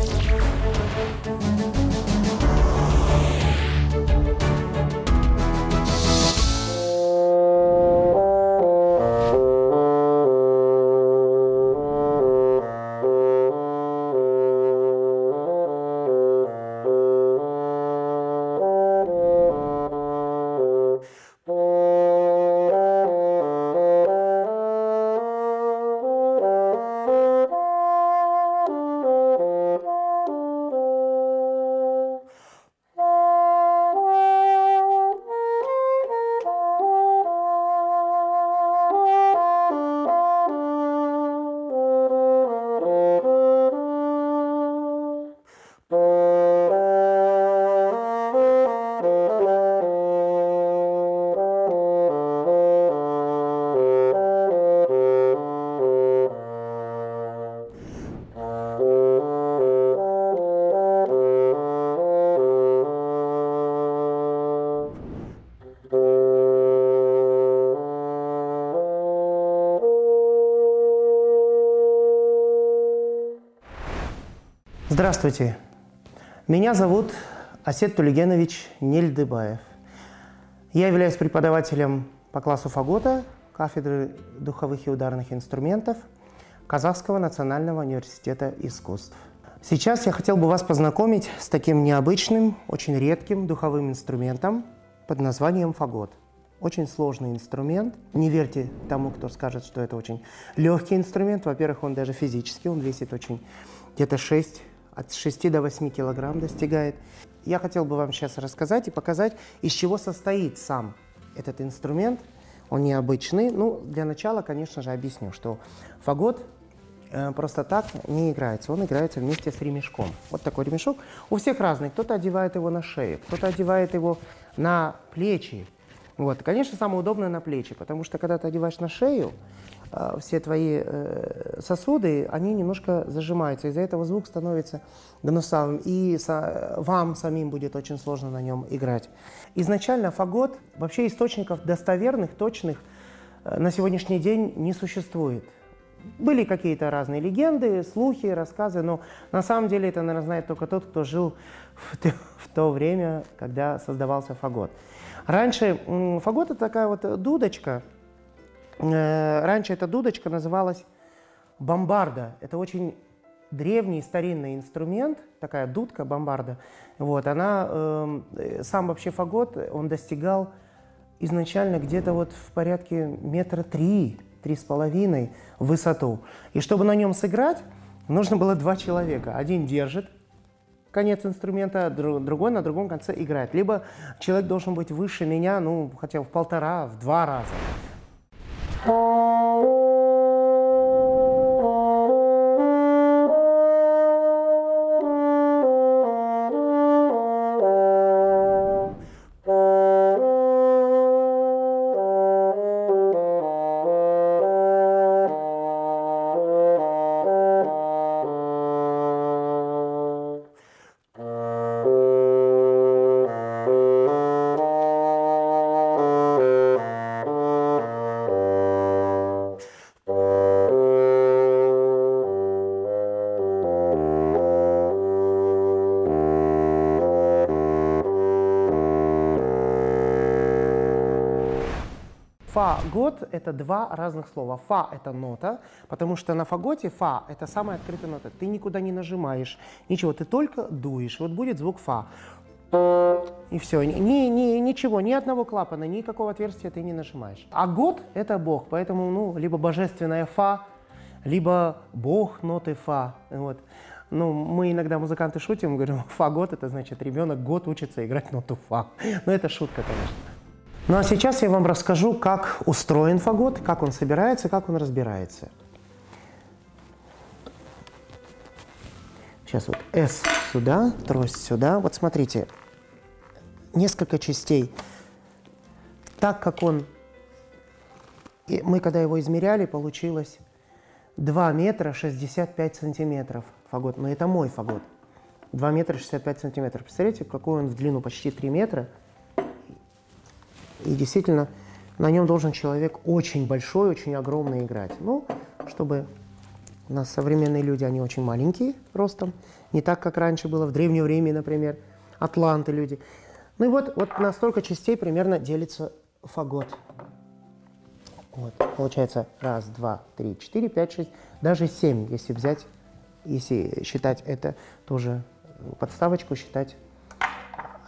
Thank you. Здравствуйте. Меня зовут Асет Тулигенович Нельдыбаев. Я являюсь преподавателем по классу фагота кафедры духовых и ударных инструментов Казахского национального университета искусств. Сейчас я хотел бы вас познакомить с таким необычным, очень редким духовым инструментом под названием фагот. Очень сложный инструмент. Не верьте тому, кто скажет, что это очень легкий инструмент. Во-первых, он даже физически, он весит очень где-то 6 от 6 до 8 килограмм достигает. Я хотел бы вам сейчас рассказать и показать, из чего состоит сам этот инструмент. Он необычный. Ну, для начала, конечно же, объясню, что фагот э, просто так не играется. Он играется вместе с ремешком. Вот такой ремешок. У всех разный. Кто-то одевает его на шею, кто-то одевает его на плечи. Вот. Конечно, самое удобное на плечи, потому что когда ты одеваешь на шею, все твои э, сосуды, они немножко зажимаются. Из-за этого звук становится гнусавым, и вам самим будет очень сложно на нем играть. Изначально фагот, вообще источников достоверных, точных э, на сегодняшний день не существует. Были какие-то разные легенды, слухи, рассказы, но на самом деле это, наверное, знает только тот, кто жил в, в то время, когда создавался фагот. Раньше фагот – это такая вот дудочка – раньше эта дудочка называлась бомбарда. Это очень древний старинный инструмент, такая дудка бомбарда. Вот, она, эм, э, сам вообще фагот, он достигал изначально где-то вот в порядке метра три, три с половиной в высоту. И чтобы на нем сыграть, нужно было два человека. Один держит конец инструмента, другой на другом конце играет. Либо человек должен быть выше меня, ну, хотя в полтора, в два раза. 어... Фа-гот – это два разных слова. Фа – это нота, потому что на фаготе фа – это самая открытая нота. Ты никуда не нажимаешь, ничего, ты только дуешь. Вот будет звук фа. И все, ни, ни, ничего, ни одного клапана, никакого отверстия ты не нажимаешь. А год – это Бог, поэтому ну, либо божественная фа, либо Бог ноты фа. Вот. Ну, мы иногда музыканты шутим, говорим, фа год – это значит ребенок год учится играть ноту фа. Но это шутка, конечно. Ну а сейчас я вам расскажу, как устроен фагот, как он собирается, как он разбирается. Сейчас вот S сюда, трость сюда. Вот смотрите, несколько частей. Так как он, и мы когда его измеряли, получилось 2 метра 65 сантиметров фагот. Но это мой фагот. 2 метра 65 сантиметров. Представляете, какой он в длину? Почти 3 метра. И действительно, на нем должен человек очень большой, очень огромный играть. Ну, чтобы У нас современные люди, они очень маленькие ростом, не так, как раньше было в древнее время, например, атланты люди. Ну и вот, вот на столько частей примерно делится фагот. Вот, получается раз, два, три, четыре, пять, шесть, даже семь, если взять, если считать это тоже подставочку, считать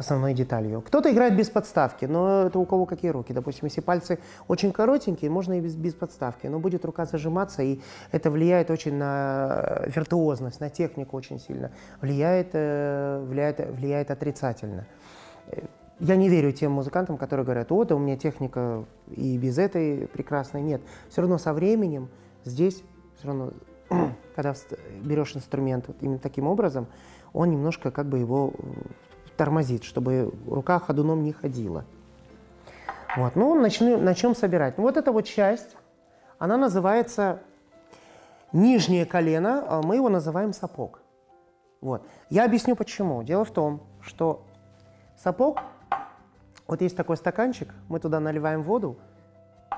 основной деталью. Кто-то играет без подставки, но это у кого какие руки. Допустим, если пальцы очень коротенькие, можно и без, без подставки, но будет рука зажиматься, и это влияет очень на виртуозность, на технику очень сильно. Влияет, э, влияет, влияет отрицательно. Я не верю тем музыкантам, которые говорят, о, да у меня техника и без этой прекрасной. Нет, все равно со временем здесь, все равно, когда берешь инструмент вот именно таким образом, он немножко как бы его э, тормозит, чтобы рука ходуном не ходила. Вот. Ну, начну, начнем собирать. Ну, вот эта вот часть, она называется нижнее колено, а мы его называем сапог. Вот. Я объясню почему. Дело в том, что сапог вот есть такой стаканчик, мы туда наливаем воду,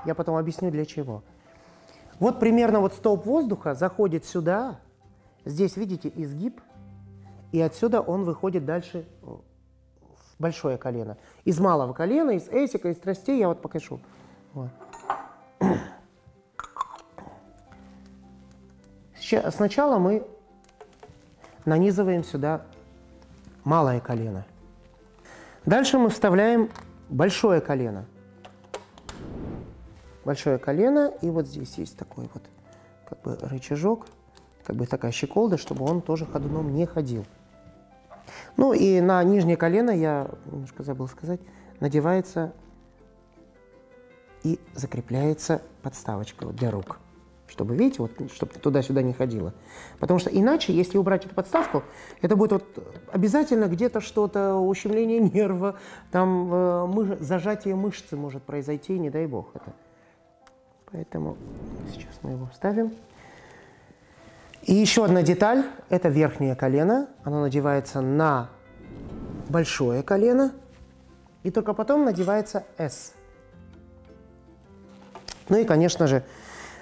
я потом объясню для чего. Вот примерно вот столб воздуха заходит сюда, здесь видите изгиб, и отсюда он выходит дальше большое колено. Из малого колена, из эсика, из тростей я вот покажу. Вот. Сначала мы нанизываем сюда малое колено. Дальше мы вставляем большое колено. Большое колено, и вот здесь есть такой вот как бы рычажок, как бы такая щеколда, чтобы он тоже ходуном не ходил. Ну и на нижнее колено, я немножко забыл сказать, надевается и закрепляется подставочка для рук чтобы, видите, вот, чтобы туда-сюда не ходило. Потому что иначе, если убрать эту подставку, это будет вот обязательно где-то что-то, ущемление нерва, там э, мыш... зажатие мышцы может произойти, не дай бог это. Поэтому сейчас мы его вставим. И еще одна деталь – это верхнее колено. Оно надевается на большое колено, и только потом надевается S. Ну и, конечно же,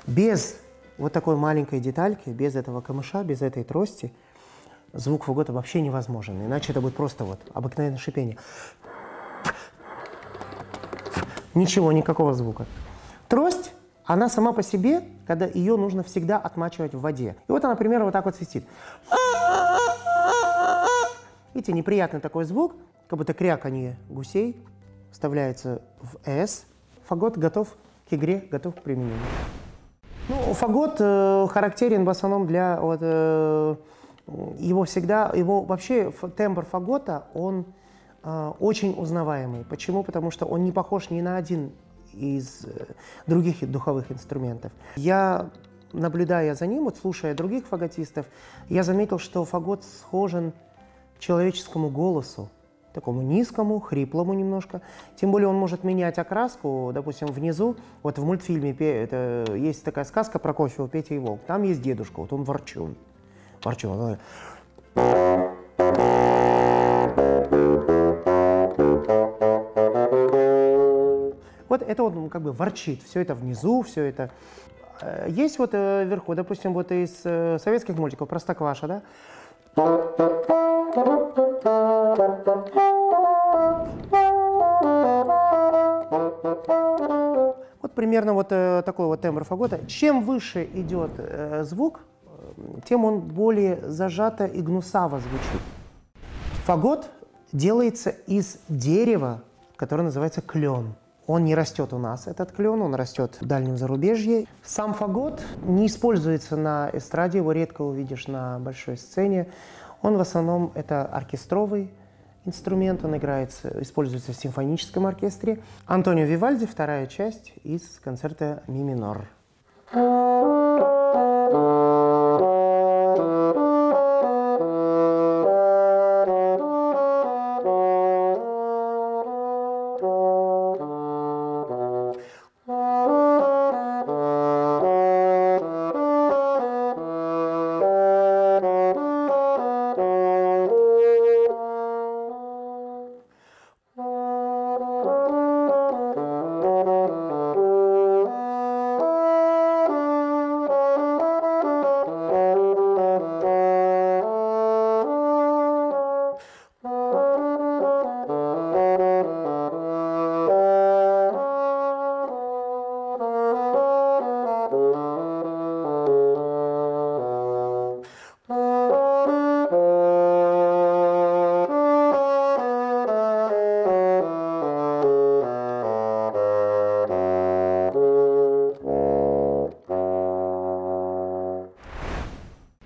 без вот такой маленькой детальки, без этого камыша, без этой трости, звук фагота вообще невозможен. Иначе это будет просто вот обыкновенное шипение. Ничего, никакого звука. Трость, она сама по себе, когда ее нужно всегда отмачивать в воде. И вот она, например, вот так вот свистит. Видите, неприятный такой звук, как будто кряканье гусей вставляется в S. Фагот готов к игре, готов к применению. Ну, фагот э, характерен в основном для вот, э, его всегда, его вообще тембр фагота, он э, очень узнаваемый. Почему? Потому что он не похож ни на один из э, других духовых инструментов. Я, наблюдая за ним, вот слушая других фаготистов, я заметил, что фагот схожен человеческому голосу такому низкому, хриплому немножко. Тем более он может менять окраску, допустим, внизу, вот в мультфильме это, есть такая сказка про Кофева «Петя и волк», там есть дедушка, вот он ворчун. Ворчун, он Вот это вот как бы ворчит, все это внизу, все это. Э, есть вот э, вверху, допустим, вот из э, советских мультиков «Простокваша», да? Вот примерно вот такой вот тембр фагота. Чем выше идет звук, тем он более зажато и гнусаво звучит. Фагот делается из дерева, которое называется клен. Он не растет у нас, этот клен, он растет в дальнем зарубежье. Сам фагот не используется на эстраде, его редко увидишь на большой сцене. Он в основном это оркестровый инструмент, он играется, используется в симфоническом оркестре. Антонио Вивальди, вторая часть из концерта ми минор.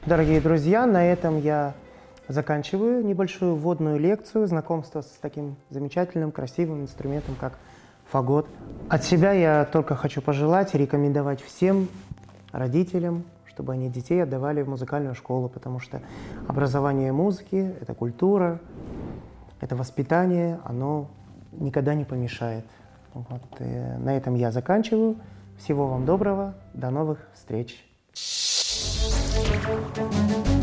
Дорогие друзья, на этом я заканчиваю небольшую вводную лекцию знакомства с таким замечательным, красивым инструментом, как фагот. От себя я только хочу пожелать и рекомендовать всем родителям, чтобы они детей отдавали в музыкальную школу, потому что образование музыки – это культура, это воспитание, оно никогда не помешает. Вот. И на этом я заканчиваю. Всего вам доброго, до новых встреч. Thank you.